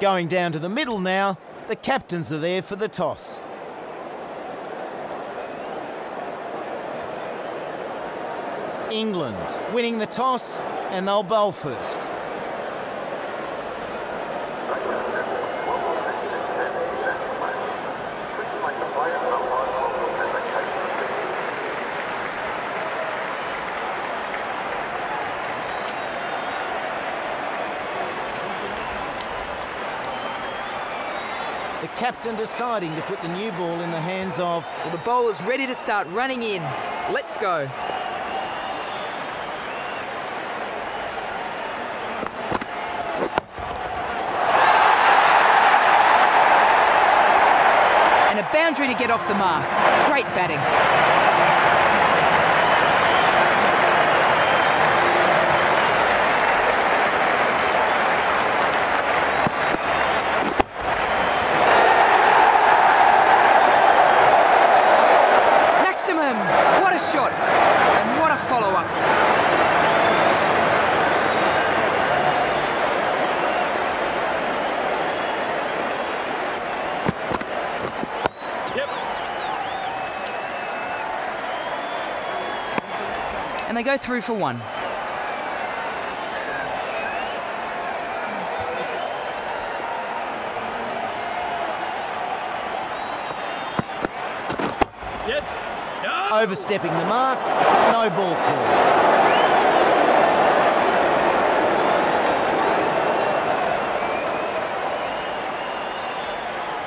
Going down to the middle now, the captains are there for the toss. England winning the toss and they'll bowl first. The captain deciding to put the new ball in the hands of Well, the bowler's ready to start running in. Let's go. And a boundary to get off the mark. Great batting. Maximum! What a shot! And what a follow-up. And they go through for one. Yes. No. overstepping the mark, no ball call.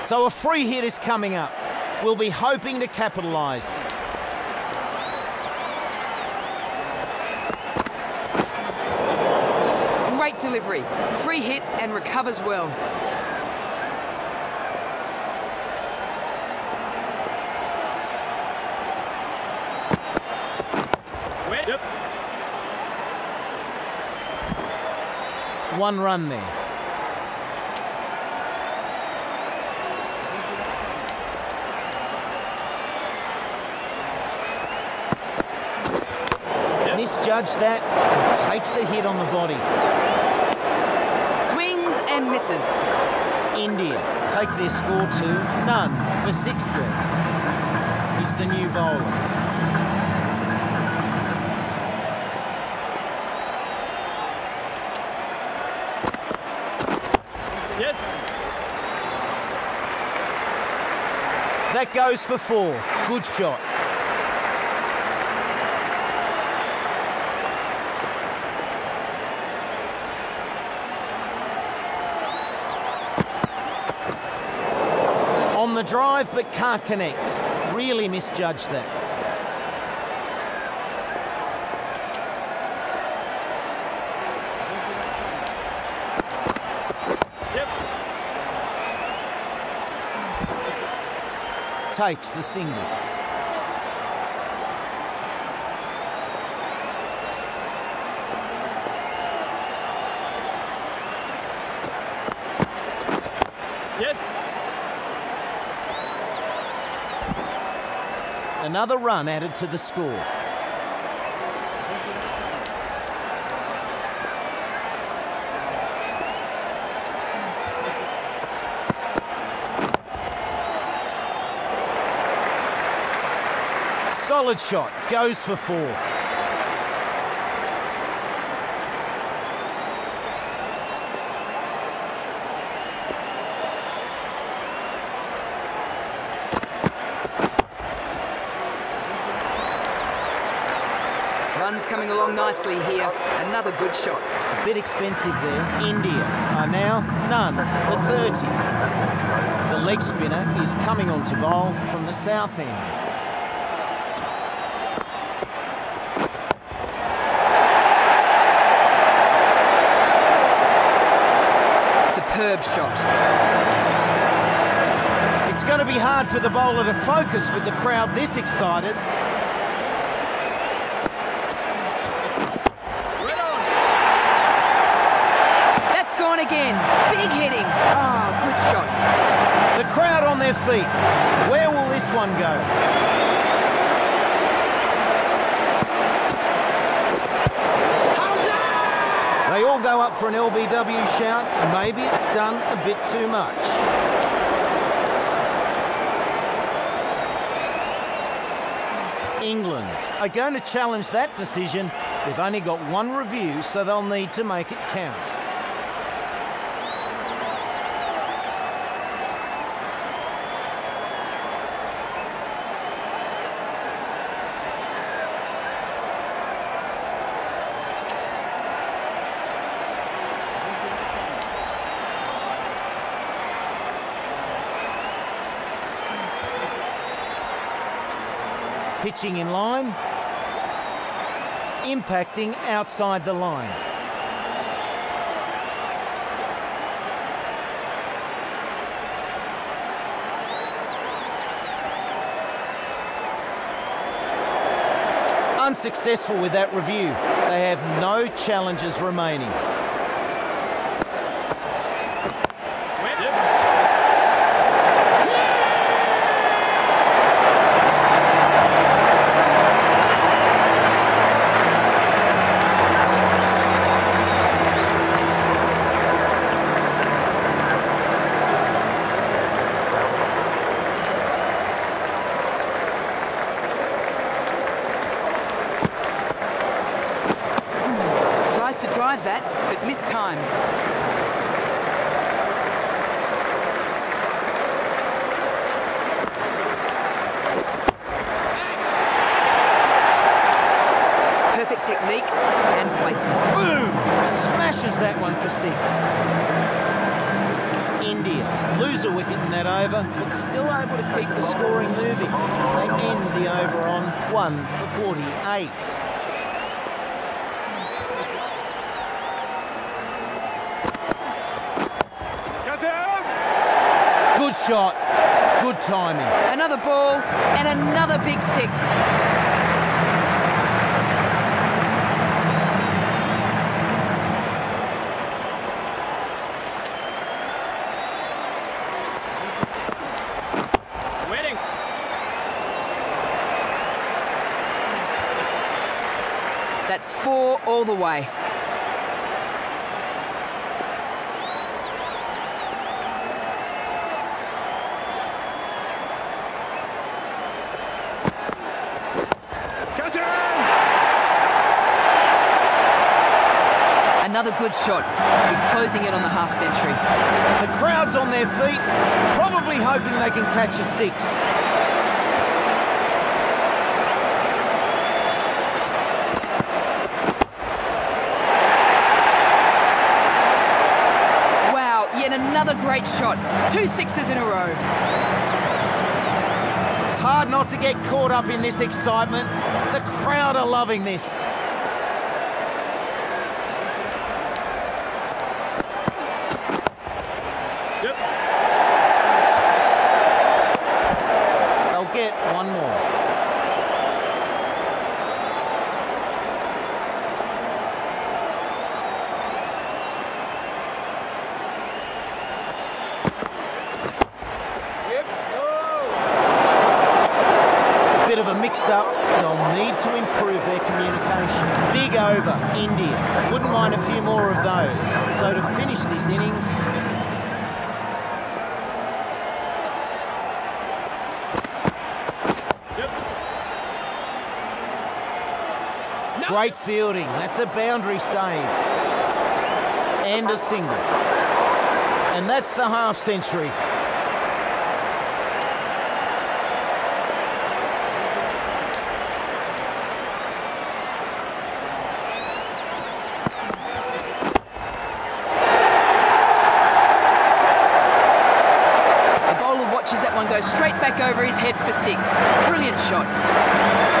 So a free hit is coming up. We'll be hoping to capitalise. Great delivery. Free hit and recovers well. Yep. One run there. Misjudged that, takes a hit on the body. Swings and misses. India take their score to none for 60. He's the new bowler. Yes. That goes for four. Good shot. The drive, but can't connect. Really misjudged that. Takes the single. Another run added to the score. Solid shot, goes for four. Runs coming along nicely here. Another good shot. A bit expensive there. India are now none for 30. The leg spinner is coming on to bowl from the south end. Superb shot. It's going to be hard for the bowler to focus with the crowd this excited. Right on. That's gone again. Big hitting. Ah, good shot. The crowd on their feet. Where will this one go? They all go up for an LBW shout. Maybe it's done a bit too much. England are going to challenge that decision. They've only got one review, so they'll need to make it count. Pitching in line, impacting outside the line. Unsuccessful with that review. They have no challenges remaining. Wait. Yep. Tries to drive that, but missed times. Perfect technique and placement. Boom! Smashes that one for six. India lose a wicket in that over, but still able to keep the scoring moving. They end the over on one for 48. Good shot, good timing. Another ball and another big six. That's four all the way. Another good shot. He's closing in on the half century. The crowd's on their feet, probably hoping they can catch a six. Wow, yet another great shot. Two sixes in a row. It's hard not to get caught up in this excitement. The crowd are loving this. Yep. They'll get one more. Bit of a mix-up. They'll need to improve their communication. Big over, India. Wouldn't mind a few more of those. So to finish this innings, Great fielding. That's a boundary saved. And a single. And that's the half century. The bowler watches that one go straight back over his head for six. Brilliant shot.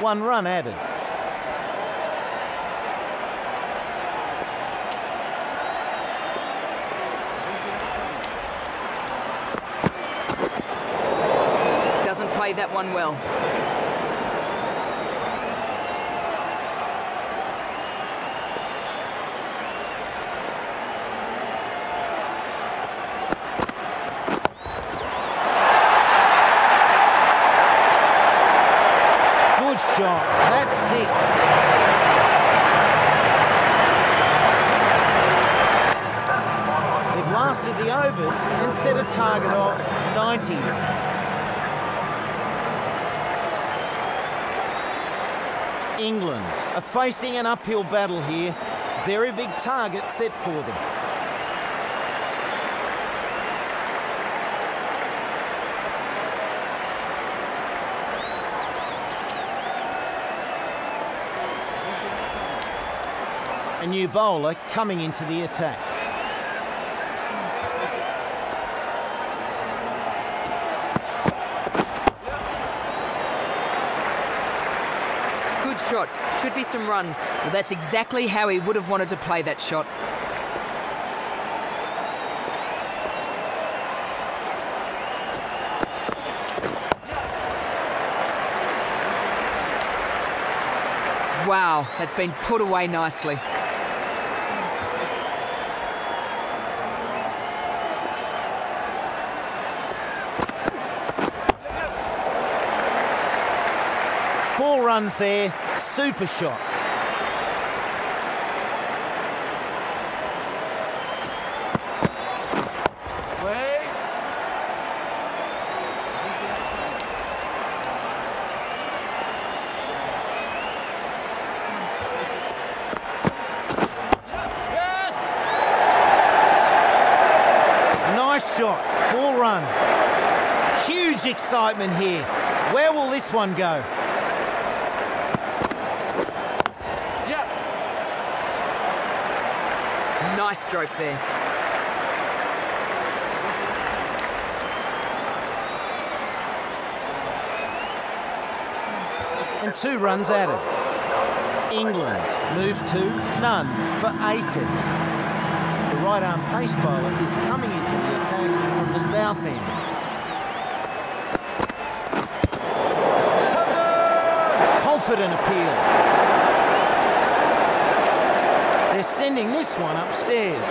One run added. Doesn't play that one well. Target of 90 runs. England are facing an uphill battle here. Very big target set for them. A new bowler coming into the attack. Shot. Should be some runs. Well, that's exactly how he would have wanted to play that shot. Wow, that's been put away nicely. Four runs there, super shot. Nice shot, four runs. Huge excitement here. Where will this one go? Nice stroke there. and two runs added. England move to none for 80. The right arm pace bowler is coming into the attack from the south end. Confident appeal. They're this one upstairs.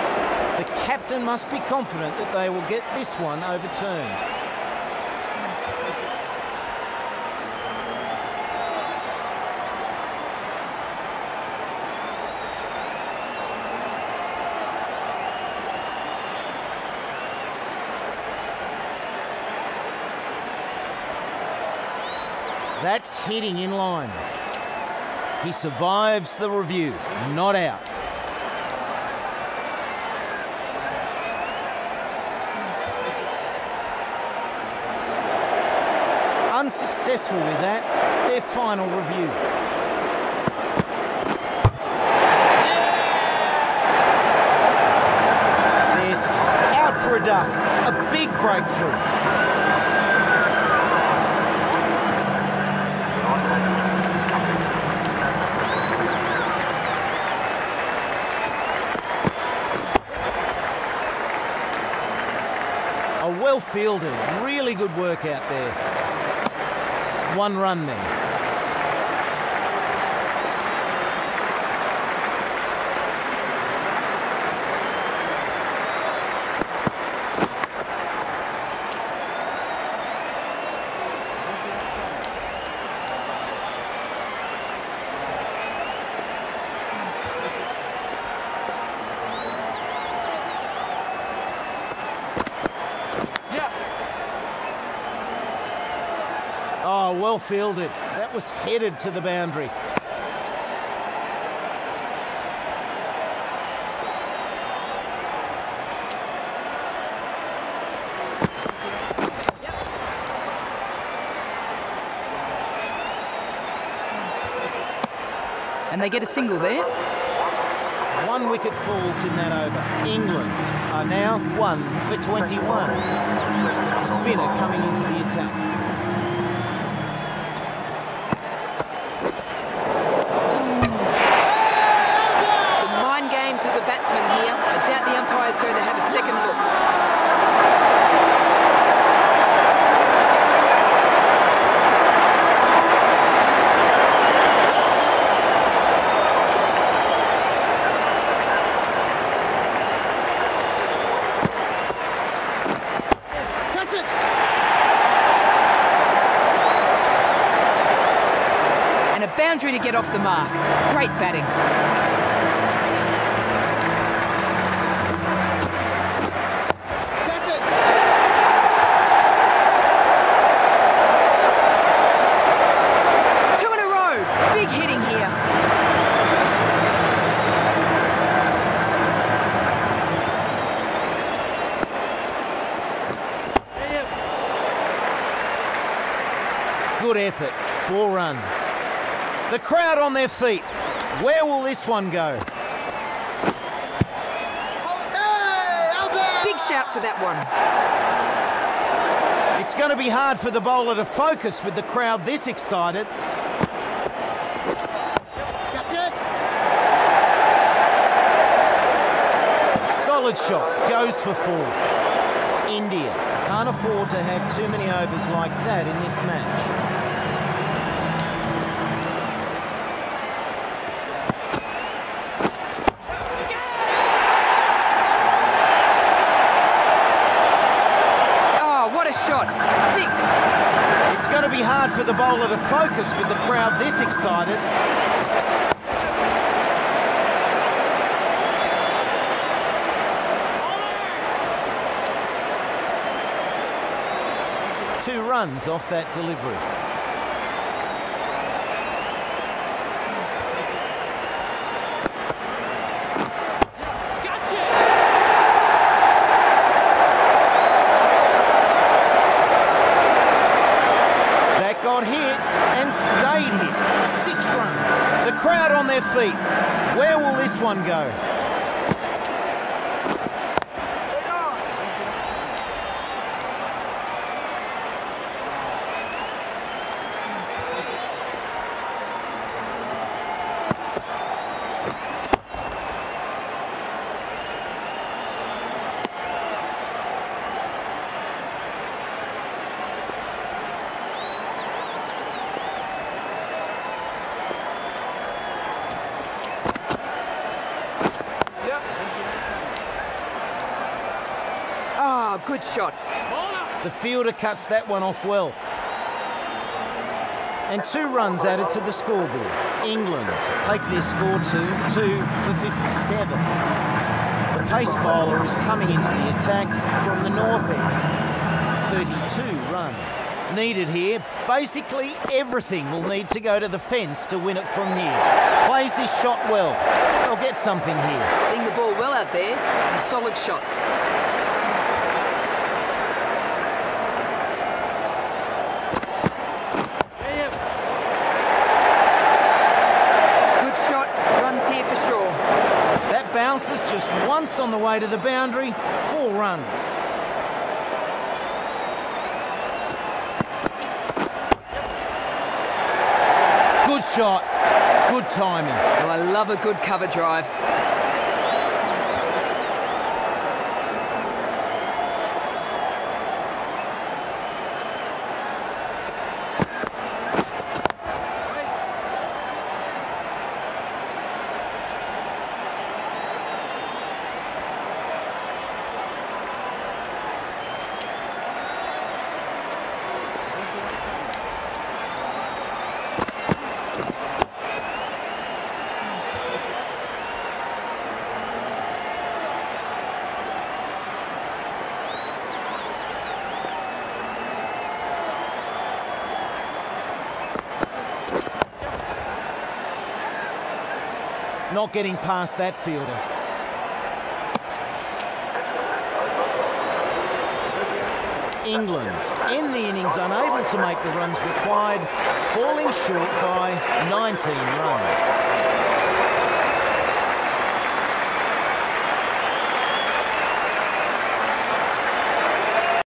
The captain must be confident that they will get this one overturned. That's hitting in line. He survives the review, not out. Unsuccessful with that, their final review. Besk out for a duck, a big breakthrough. A well fielded, really good work out there. One run there. Well fielded. That was headed to the boundary. And they get a single there. One wicket falls in that over. England are now one for 21. The spinner coming into the attack. Some mind games with the batsman here. I doubt the umpire's going to have a second look. Boundary to get off the mark. Great batting. Two in a row. Big hitting here. Good effort. Four runs. The crowd on their feet. Where will this one go? Big shout for that one. It's going to be hard for the bowler to focus with the crowd this excited. Solid shot, goes for four. India can't afford to have too many overs like that in this match. Oh, what a shot. Six. It's going to be hard for the bowler to focus with the crowd this excited. Two runs off that delivery. Gotcha! That got hit and stayed hit. Six runs. The crowd on their feet. Where will this one go? Oh, good shot. The fielder cuts that one off well. And two runs added to the scoreboard. England take their score to 2 for 57. The pace bowler is coming into the attack from the north end. 32 runs needed here. Basically, everything will need to go to the fence to win it from here. Plays this shot well. They'll get something here. Seeing the ball well out there. Some solid shots. Good shot. Runs here for sure. That bounces just to the boundary. Four runs. Good shot. Good timing. I love a good cover drive. Not getting past that fielder. England in the innings unable to make the runs required, falling short by 19 runs.